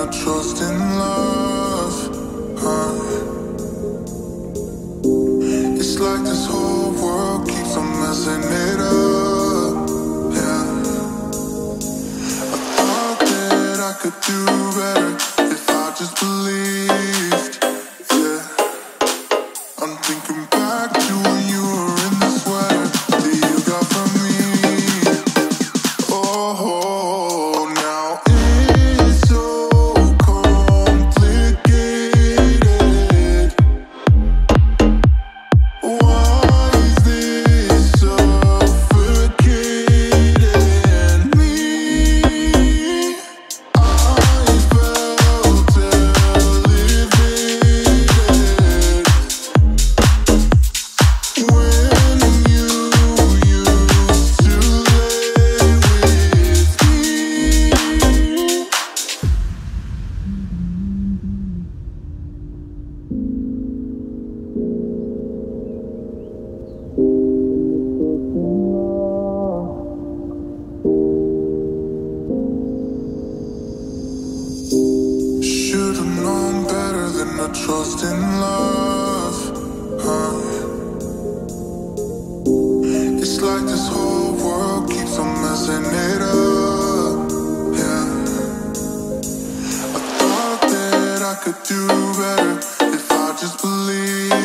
I trust in love. It's like this whole world keeps on messing it up. Yeah. I thought that I could do better if I just believed. Yeah. I'm thinking trust in love. It's like this whole world keeps on messing it up. Yeah. I thought that I could do better believe